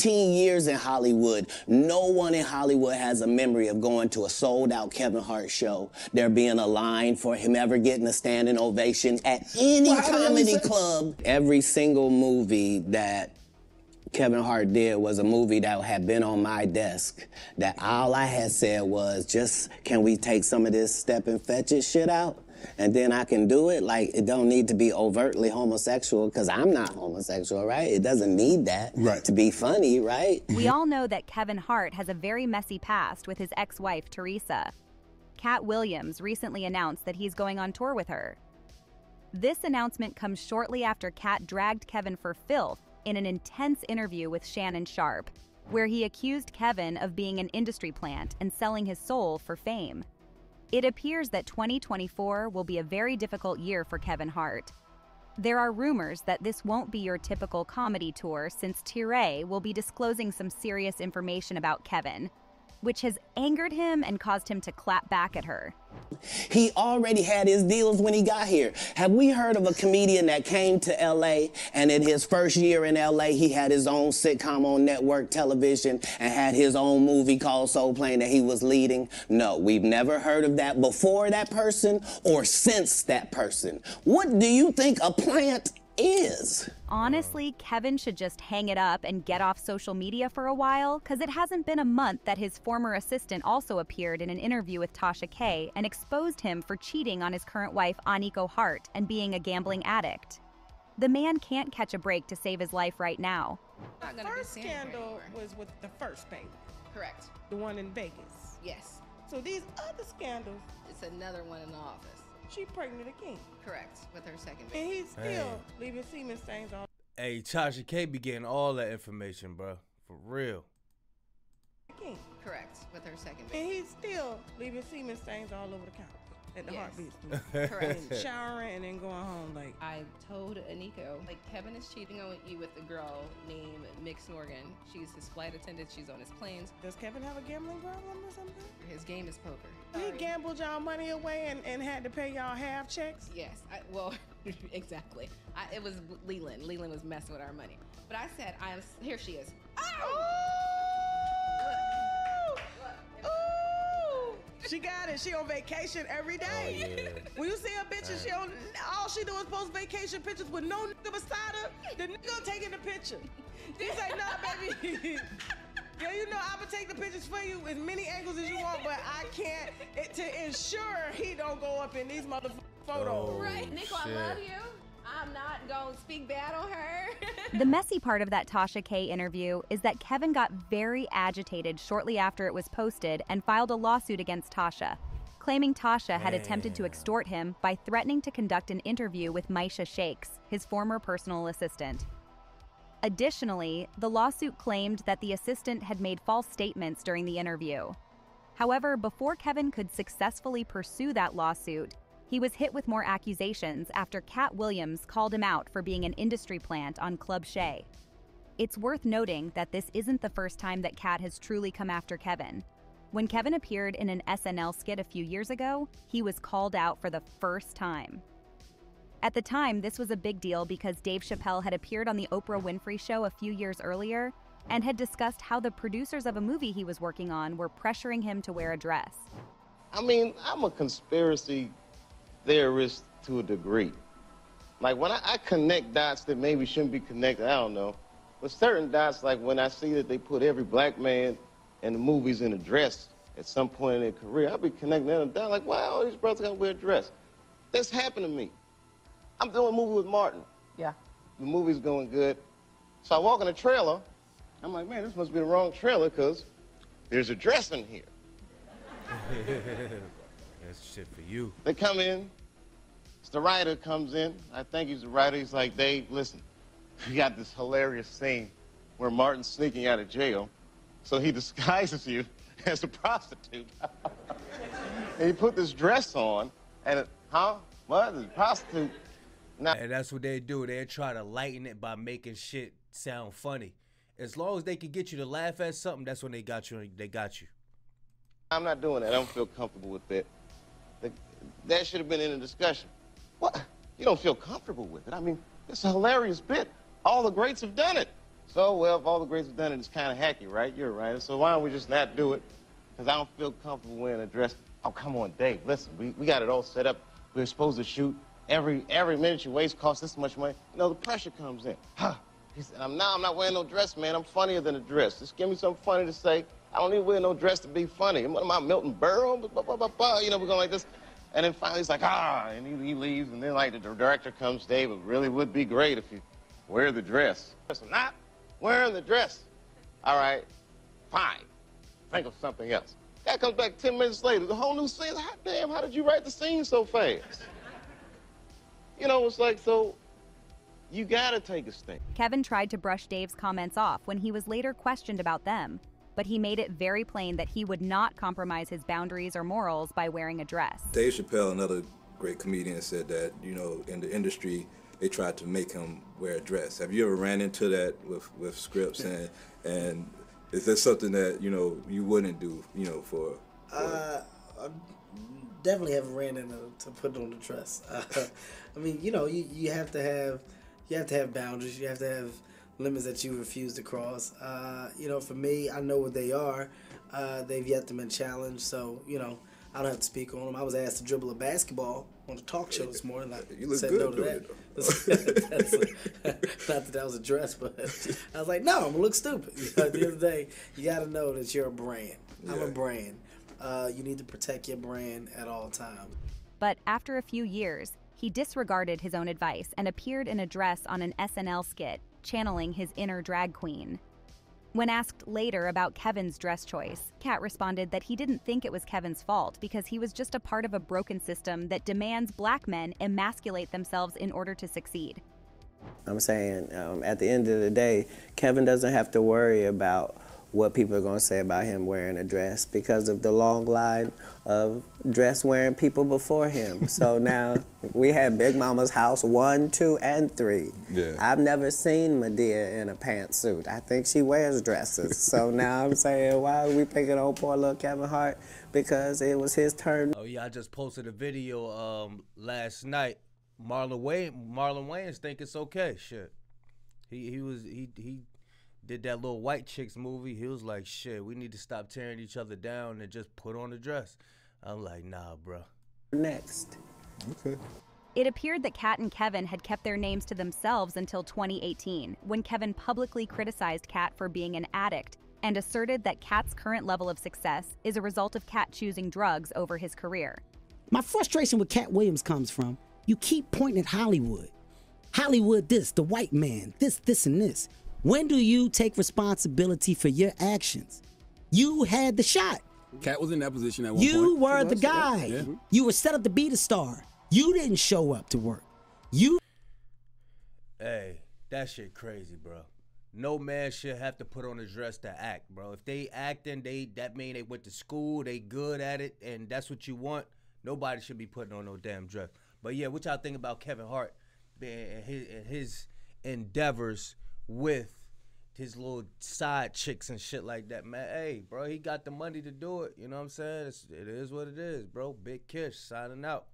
15 years in Hollywood, no one in Hollywood has a memory of going to a sold out Kevin Hart show, there being a line for him ever getting a standing ovation at any Well, how do you comedy club. Every single movie that Kevin Hart did was a movie that had been on my desk. That all I had said was, just can we take some of this step and fetch it shit out? And then I can do it. Like it don't need to be overtly homosexual because I'm not homosexual, right? It doesn't need that Right. to be funny, right? We mm-hmm. all know that Kevin Hart has a very messy past with his ex wife, Teresa. Katt Williams recently announced that he's going on tour with her. This announcement comes shortly after Katt dragged Kevin for filth in an intense interview with Shannon Sharpe, where he accused Kevin of being an industry plant and selling his soul for fame. It appears that 2024 will be a very difficult year for Kevin Hart. There are rumors that this won't be your typical comedy tour since Torrei will be disclosing some serious information about Kevin, which has angered him and caused him to clap back at her. He already had his deals when he got here. Have we heard of a comedian that came to LA and in his first year in LA, he had his own sitcom on network television and had his own movie called Soul Plane that he was leading? No, we've never heard of that before that person or since that person. What do you think a plant is? Honestly, Kevin should just hang it up and get off social media for a while, because it hasn't been a month that his former assistant also appeared in an interview with Tasha K and exposed him for cheating on his current wife, Eniko Hart, and being a gambling addict. The man can't catch a break to save his life right now. The first scandal was with the first baby, correct. the one in Vegas. Yes, So these other scandals, it's another one in the office. She pregnant again. Correct, with her second And baby. he's still leaving semen stains all Hey, Tasha K be getting all that information, bro. For real. again. Correct, with her second And he's still leaving semen stains all over the couch at the Yes. HartBeat. Correct. and showering and then going home like I told Eniko, like Kevin is cheating on you with a girl named Mix Morgan. She's his flight attendant. She's on his planes. does Kevin have a gambling problem or something? His game is poker. He gambled y'all money away and, and had to pay y'all half checks? Yes, I, well, exactly. I, it was Leland. Leland was messing with our money. But I said, I am. Here she is. Ooh! She got it. She on vacation every day. Oh, when you see a bitch and she on, all she do is post vacation pictures with no nigga beside her, the nigga taking the picture. He's like, nah, baby. Yeah, you know I'ma take the pictures for you as many angles as you want, but I can't it, to ensure he don't go up in these motherfucking photos. Oh, Right, Nico, I love you. I'm not going to speak bad on her. The messy part of that Tasha K interview is that Kevin got very agitated shortly after it was posted and filed a lawsuit against Tasha, claiming Tasha had attempted to extort him by threatening to conduct an interview with Miesha Shakes, his former personal assistant. Additionally, the lawsuit claimed that the assistant had made false statements during the interview. However, before Kevin could successfully pursue that lawsuit, he was hit with more accusations after Katt Williams called him out for being an industry plant on Club Shay. It's worth noting that this isn't the first time that Katt has truly come after Kevin. When Kevin appeared in an SNL skit a few years ago, he was called out for the first time. At the time, this was a big deal because Dave Chappelle had appeared on The Oprah Winfrey Show a few years earlier and had discussed how the producers of a movie he was working on were pressuring him to wear a dress. I mean, I'm a conspiracy theorist to a degree. Like when I, I connect dots that maybe shouldn't be connected, I don't know. But certain dots, like when I see that they put every black man in the movies in a dress at some point in their career, I'll be connecting them down like, wow, all these brothers gotta wear a dress. That's happened to me. I'm doing a movie with Martin. Yeah. The movie's going good. So I walk in the trailer. I'm like, man, this must be the wrong trailer because there's a dress in here. That's shit for you. They come in. It's the writer comes in. I think he's the writer. He's like, Dave, listen, we got this hilarious scene where Martin's sneaking out of jail. So he disguises you as a prostitute. and he put this dress on, and it, huh? What? The prostitute? Now, And that's what they do. They try to lighten it by making shit sound funny. As long as they can get you to laugh at something, that's when they got you. They got you. I'm not doing that. I don't feel comfortable with that. That- should have been in the discussion. What? You don't feel comfortable with it? I mean, it's a hilarious bit. All the greats have done it. So, well, if all the greats have done it, it's kind of hacky, right? You're right. So why don't we just not do it? Because I don't feel comfortable wearing a dress. Oh, come on, Dave. Listen, we, we got it all set up. We're supposed to shoot. Every every minute you waste costs this much money. You know, the pressure comes in. Huh. He said, I'm now I'm not wearing no dress, man. I'm funnier than a dress. Just give me something funny to say. I don't need to wear no dress to be funny. What am I, Milton Berle? Blah, blah, blah, blah. You know, we're going like this. And then finally he's like, ah, and he, he leaves. And then like the director comes, Dave, it really would be great if you wear the dress. I'm not wearing the dress. All right, fine. Think of something else. Guy comes back 10 minutes later, the whole new scene. Hot damn, how did you write the scene so fast? You know, it's like, so you gotta take a stink. Kevin tried to brush Dave's comments off when he was later questioned about them, but he made it very plain that he would not compromise his boundaries or morals by wearing a dress. Dave Chappelle, another great comedian, said that, you know, in the industry, they tried to make him wear a dress. Have you ever ran into that with, with scripts and and is that something that, you know, you wouldn't do, you know, for, for Uh, I definitely haven't ran into to put on the dress. Uh, I mean, you know, you, you have to have you have to have boundaries. You have to have limits that you refuse to cross. Uh, you know, for me, I know what they are. Uh, they've yet to been challenged, so you know, I don't have to speak on them. I was asked to dribble a basketball on a talk show this morning. I You look said good no to doing that. it, That's a- not that that was a dress, but I was like, no, I'm gonna look stupid. You know, at the end of the day, you got to know that you're a brand. I'm a brand. Uh, you need to protect your brand at all times. But after a few years, he disregarded his own advice and appeared in a dress on an SNL skit, channeling his inner drag queen. When asked later about Kevin's dress choice, Katt responded that he didn't think it was Kevin's fault because he was just a part of a broken system that demands black men emasculate themselves in order to succeed. I'm saying um, at the end of the day, Kevin doesn't have to worry about what people are going to say about him wearing a dress because of the long line of dress wearing people before him. so now we had Big Mama's house one, two, and three. Yeah. I've never seen Madea in a pantsuit. I think she wears dresses. so now I'm saying, why are we picking on poor little Kevin Hart? Because it was his turn. Oh yeah, I just posted a video um last night. Marlon Wayne, Marlon Wayans think it's okay. Shit, he he was he he did that little white chicks movie. He was like, shit, we need to stop tearing each other down and just put on a dress. I'm like, nah, bro. Next. Okay. It appeared that Katt and Kevin had kept their names to themselves until 2018, when Kevin publicly criticized Katt for being an addict and asserted that Katt's current level of success is a result of Katt choosing drugs over his career. My frustration with Katt Williams comes from you keep pointing at Hollywood. Hollywood, this, the white man, this, this, and this. When do you take responsibility for your actions? You had the shot. Katt was in that position at one point. You were the He was, yeah, guy. yeah. You were set up to be the star. You didn't show up to work. You Hey, that shit crazy, bro. No man should have to put on a dress to act, bro. If they acting, they that mean they went to school, they good at it, and that's what you want. Nobody should be putting on no damn dress. But yeah, what y'all think about Kevin Hart and his, and his endeavors with his little side chicks and shit like that, man? Hey, bro, he got the money to do it. You know what I'm saying? It's, it is what it is, bro. Big Kish signing out.